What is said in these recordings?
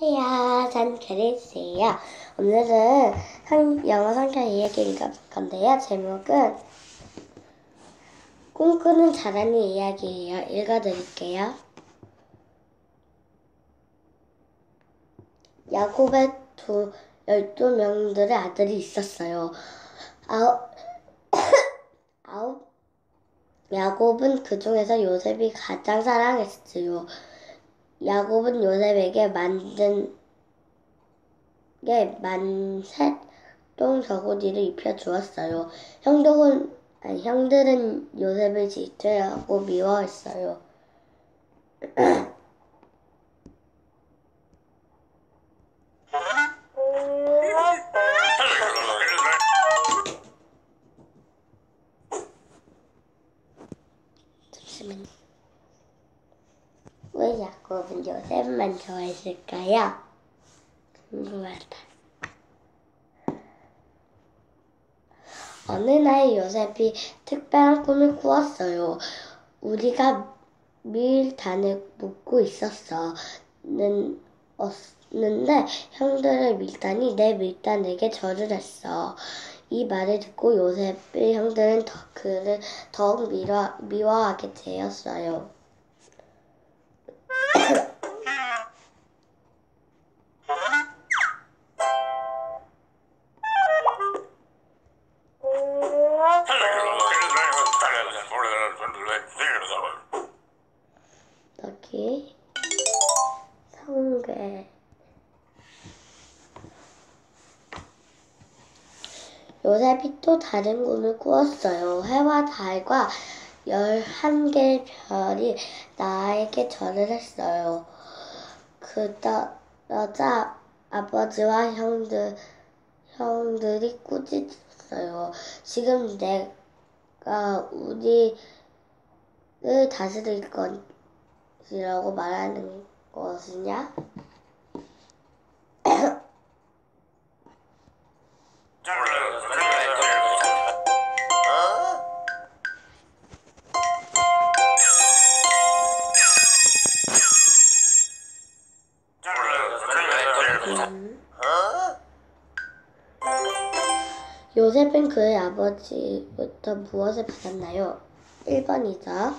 안녕하세요. 전 그리스예요. 오늘은 한, 영어 성경 이야기 읽어볼 건데요. 제목은 꿈꾸는 잘하는 이야기예요. 읽어드릴게요. 야곱의 두, 열두 명들의 아들이 있었어요. 아홉, 아홉, 야곱은 그 중에서 요셉이 가장 사랑했어요. 야곱은 요셉에게 만든 게 만셋 동 저고리를 입혀 주었어요. 형들은 아니, 형들은 요셉을 질투하고 미워했어요. 요셉만 좋아했을까요? 궁금하다. 어느 날 요셉이 특별한 꿈을 꾸었어요. 우리가 밀단을 묶고 있었어. 는, 었는데 형들의 밀단이 내 밀단에게 절을 했어. 이 말을 듣고 요셉의 형들은 더, 그를 더욱 미워, 미워하게 되었어요. 요셉이 또 다른 꿈을 꾸었어요. 해와 달과 열한 개의 별이 나에게 절을 했어요. 그러자 아버지와 형들, 형들이 꾸짖었어요. 지금 내가 우리를 다스릴 것이라고 말하는 것이냐? 요셉은 그의 아버지부터 무엇을 받았나요? 1번이죠.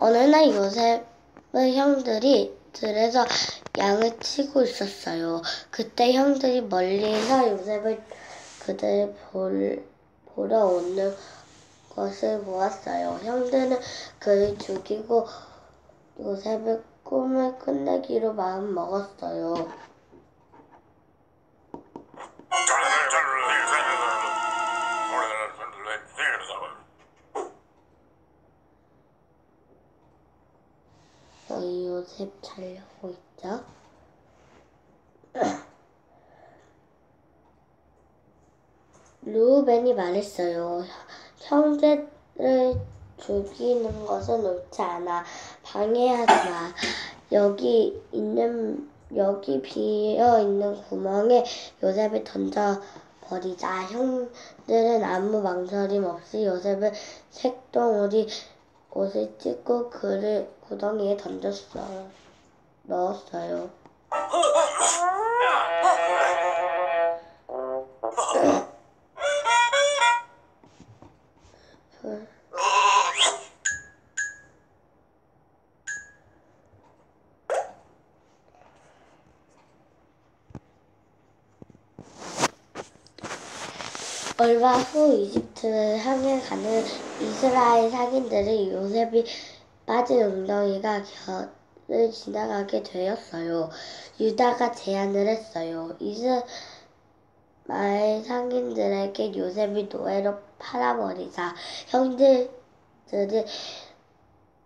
어느 날 요셉의 형들이 들에서 양을 치고 있었어요. 그때 형들이 멀리서 요셉을 그들 볼, 보러 오는 것을 보았어요. 형들은 그를 죽이고 요셉의 꿈을 끝내기로 마음 먹었어요. 여기 요셉 자려고 있죠? 루벤이 말했어요. 형제를 죽이는 것은 옳지 않아. 방해하지 마. 여기 있는 여기 비어 있는 구멍에 요셉을 던져 버리자. 형들은 아무 망설임 없이 요셉을 색동우리 옷을 찢고 그를 구덩이에 던졌어요. 넣었어요. 얼마 후 이집트를 향해 가는 이스라엘 상인들이 요셉이 빠진 웅덩이가 겨를 지나가게 되었어요. 유다가 제안을 했어요. 이스라엘 상인들에게 요셉이 노예로 팔아버리자. 형제들이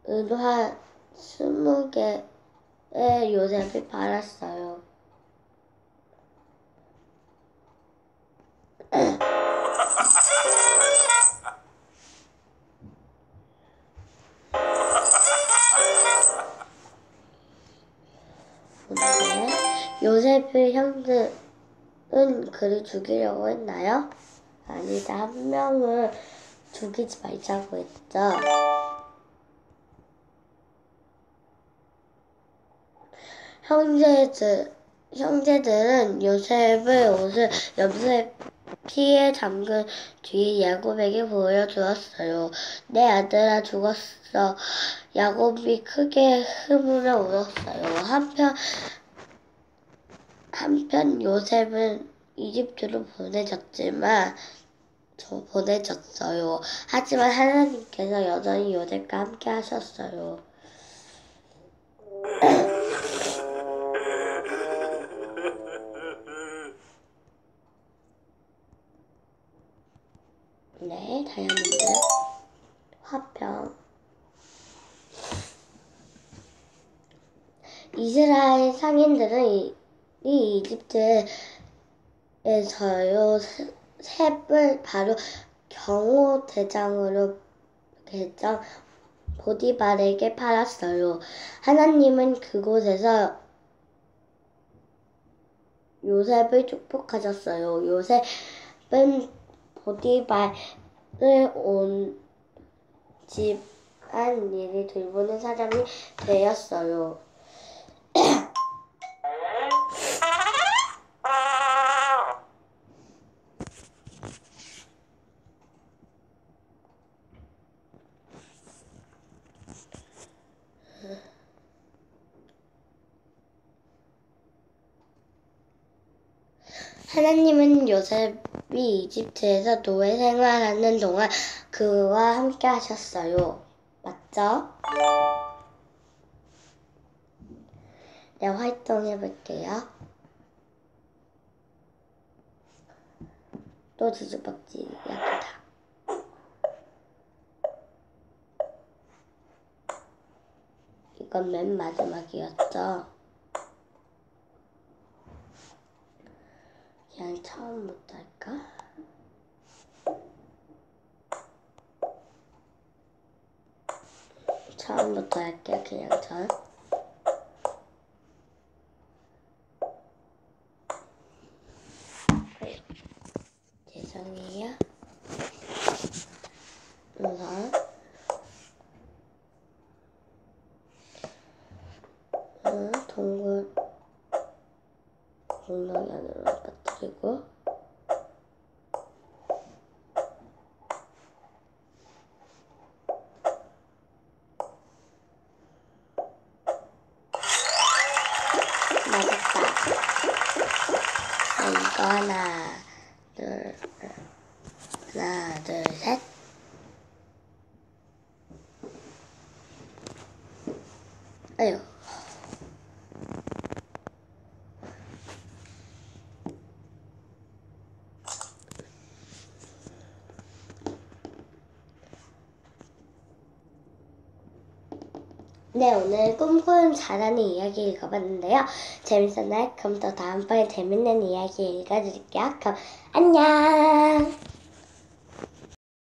은화 스무 개의 요셉을 팔았어요. 있는데 요셉의 형들은 그를 죽이려고 했나요? 아니다. 한 명을 죽이지 말자고 했죠. 형제들, 형제들은 요셉의 옷을 염색 피에 잠근 뒤 야곱에게 보여주었어요. 내 아들아 죽었어. 야곱이 크게 흐물어 울었어요. 한편 한편 요셉은 이집트로 보내졌지만 저 보내졌어요. 하지만 하나님께서 여전히 요셉과 함께 하셨어요. 이스라엘 상인들은 이, 이 이집트에서요 세- 셉을 바로 경호 대장으로 개장 보디발에게 팔았어요. 하나님은 그곳에서 요셉을 축복하셨어요. 요셉은 보디발을 온 집안 일을 돌보는 사람이 되었어요. 하나님은 요셉이 이집트에서 노예 생활하는 동안 그와 함께 하셨어요. 맞죠? 네, 활동해 볼게요. 또 뒤집박지 이야기다. 이건 맨 마지막이었죠. 그냥 처음부터 할까? 처음부터 할게요, 그냥 전. 죄송해요. 우선 음, 동굴 엉덩이 안으로 빠뜨리고 맞았다. 자, 이거 하나, 둘, 하나, 둘, 셋. 아유. 네, 오늘 꿈꾸는 잘하는 이야기 읽어봤는데요. 재밌었나요? 그럼 또 다음번에 재밌는 이야기 읽어드릴게요. 그럼 안녕!